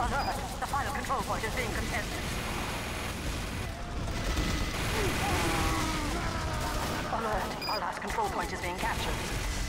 Alert! The final control point is being contested. Alert! Our last control point is being captured.